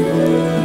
Música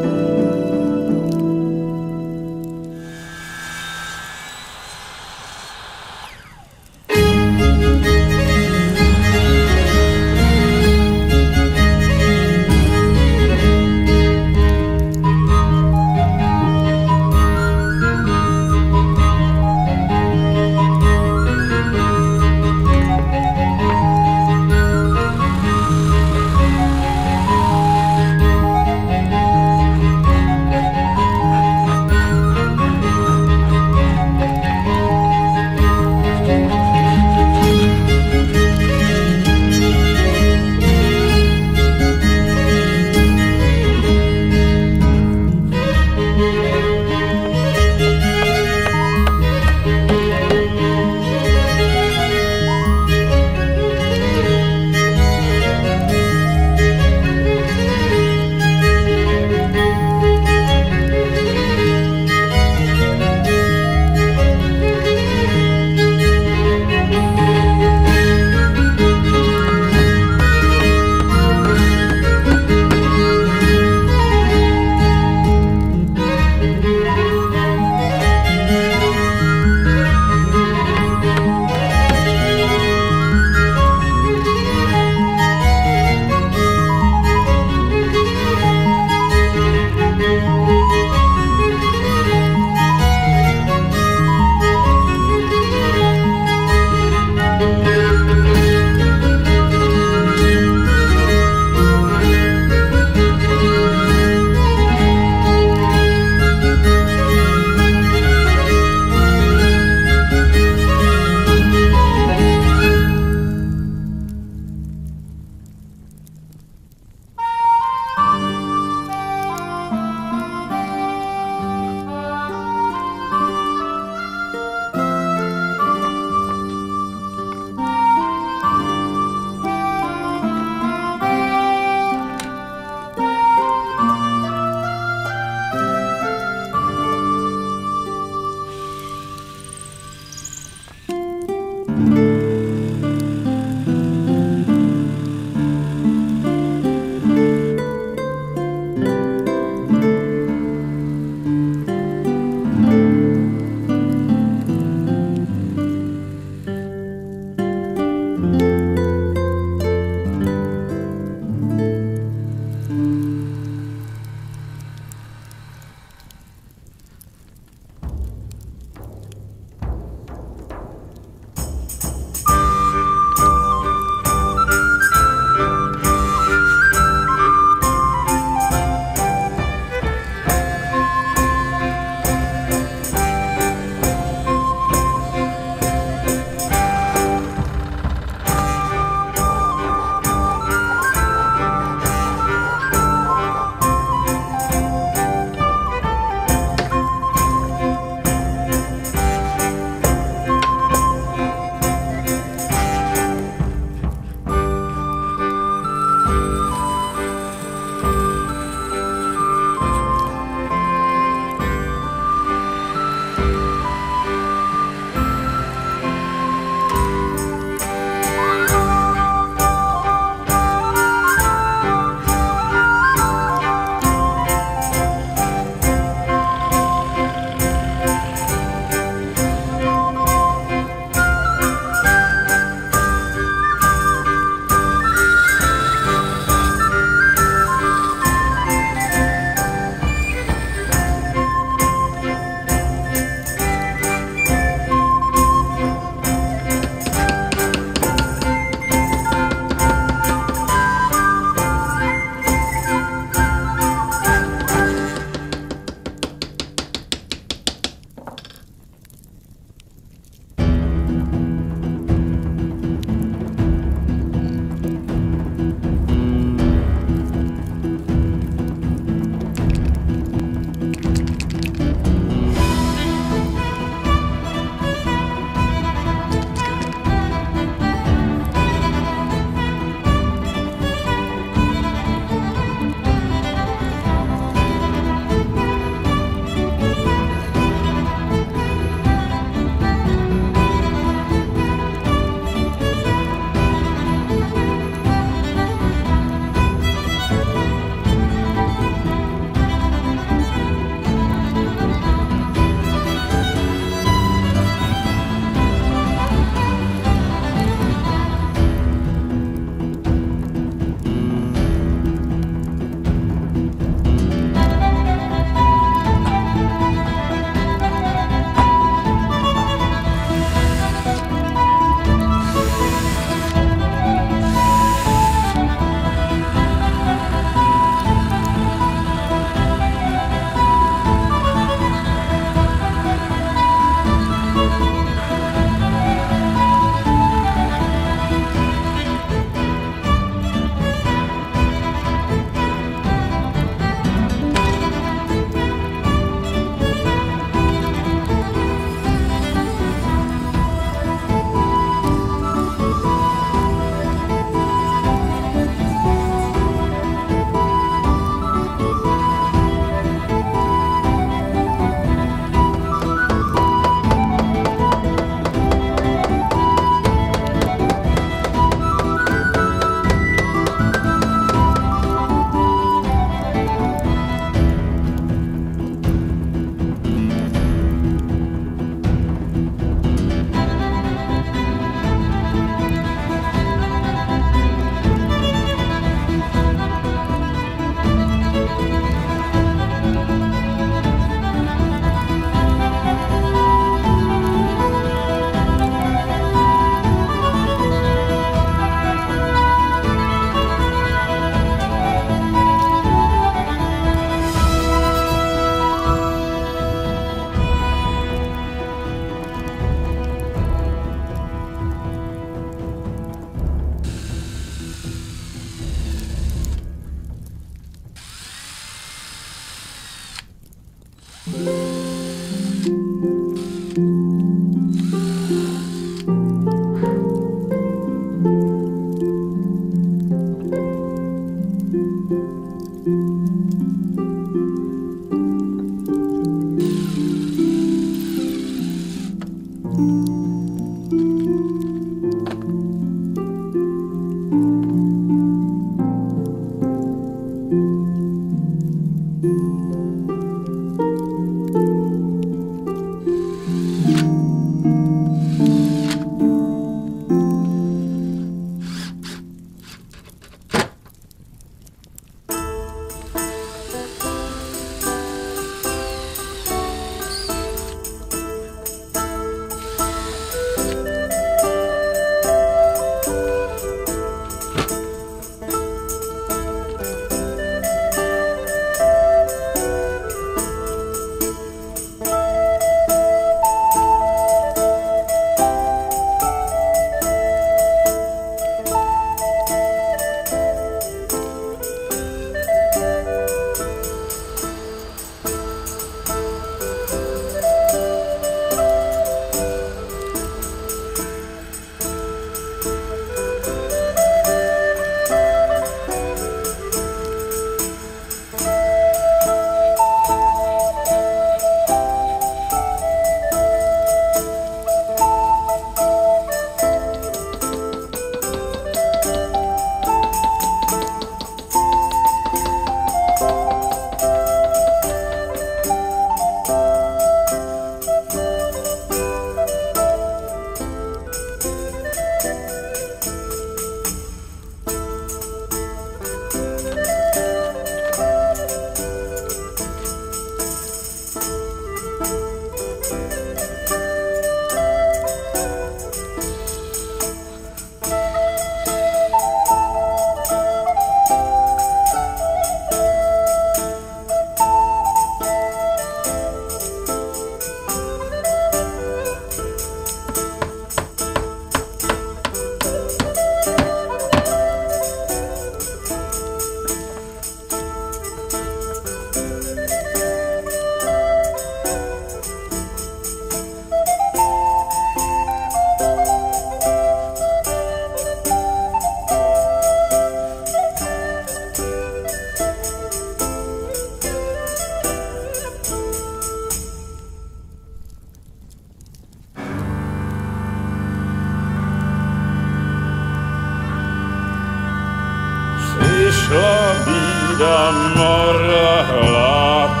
bída mora hlad,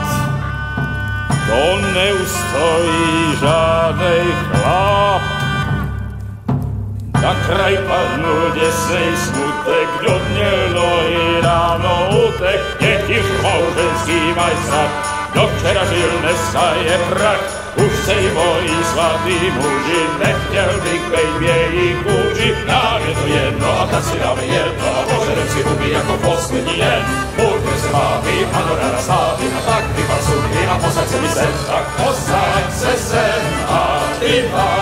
to neustojí žádnej chlap. Na kraj padnul děsnej smutek, kdo měl nohy ráno utek, děti mouženský maj sad, kdo včera žil, dneska je prach, už se jí bojí svatý muži, nechtěl bych bejt její kůži. Nám je to jedno a tak si dáme jedno a požerem si huby jako poslední den. Buďme se vámi a do rána stávy a tak vypal sudy a posaď se mi sem, tak posaď se sem a vypal je